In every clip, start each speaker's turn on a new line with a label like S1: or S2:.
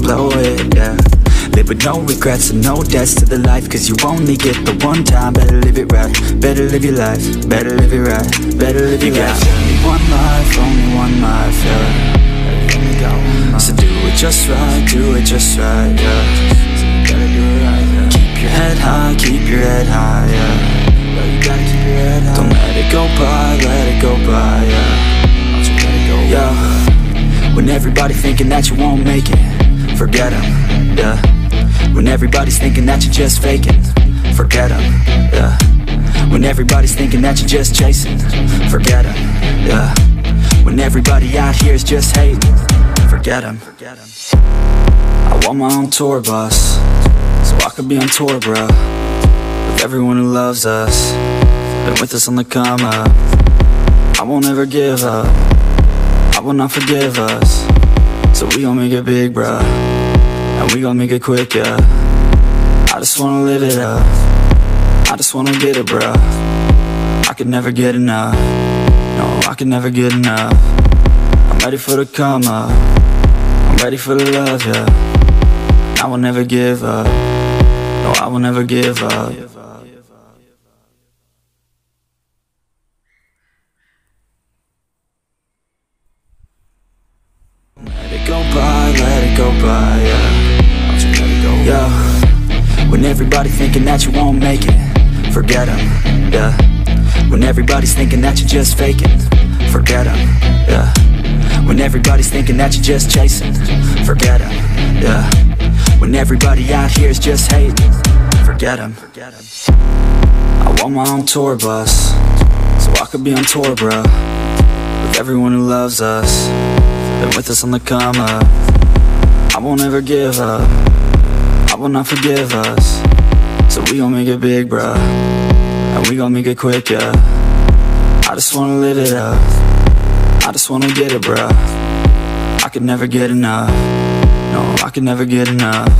S1: blow it, yeah. Live with no regrets and no debts to the life Cause you only get the one time. Better live it right, better live your life Better live it right, better live your life. Only one life, only one life, yeah. So do it just right, do it just right, yeah. So you gotta do it right, yeah. Keep your head high, keep your head high, yeah. Yeah, you gotta keep your head high. Don't let it go by, let it go by, yeah. Don't you let it go Yeah. When everybody thinking that you won't make it Forget them, yeah. When everybody's thinking that you're just faking Forget them, yeah. When everybody's thinking that you're just chasing Forget them, yeah. When everybody out here is just hating Forget them I want my own tour bus So I could be on tour, bro With everyone who loves us Been with us on the come up. I won't ever give up I will not forgive us So we gon' make it big, bruh And we gon' make it quick, yeah. I just wanna live it up. I just wanna get it, bruh. I could never get enough. No, I could never get enough. I'm ready for the come up. I'm ready for the love, yeah. I will never give up. No, I will never give up. Let it go by, let it go by, When everybody thinking that you won't make it Forget them, yeah. When everybody's thinking that you're just faking Forget them, yeah. When everybody's thinking that you're just chasing Forget them, yeah. When everybody out here is just hating Forget them I want my own tour bus So I could be on tour, bro With everyone who loves us been with us on the come up. I won't ever give up will not forgive us. So we gon' make it big, bruh. And we gon' make it quick, yeah. I just wanna live it up. I just wanna get it, bruh. I could never get enough. No, I could never get enough.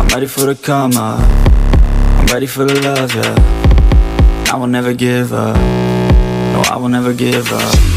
S1: I'm ready for the come up. I'm ready for the love, yeah. I will never give up. No, I will never give up